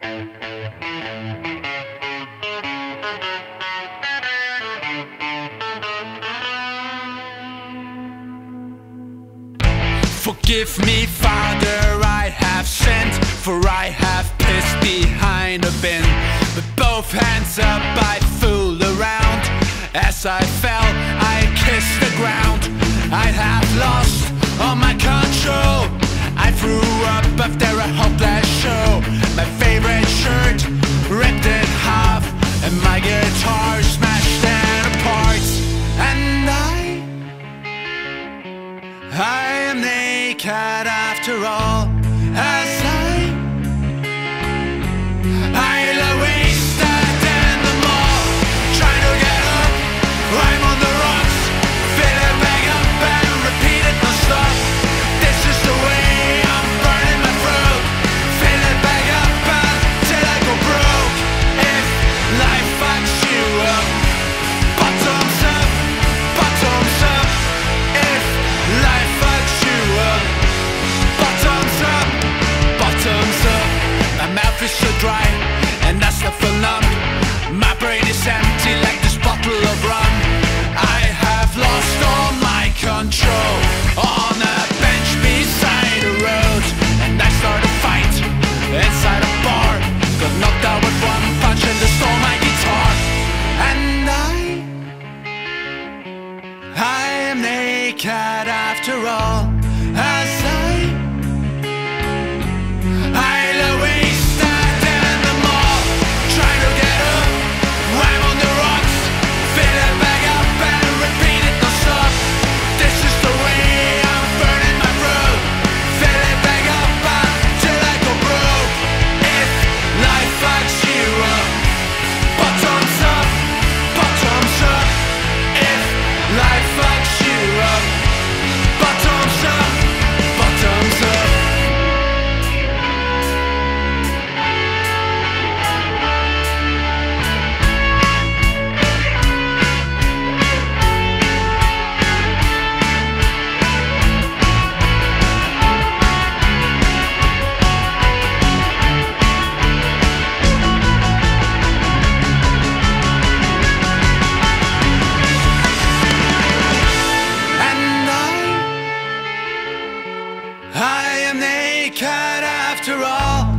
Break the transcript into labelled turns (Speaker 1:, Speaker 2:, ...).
Speaker 1: Forgive me, Father, I have sinned, for I have pissed behind a bin. With both hands up, I fooled around. As I fell, I kissed the ground. I have lost all my I am naked after all. cat after all. I am naked after all.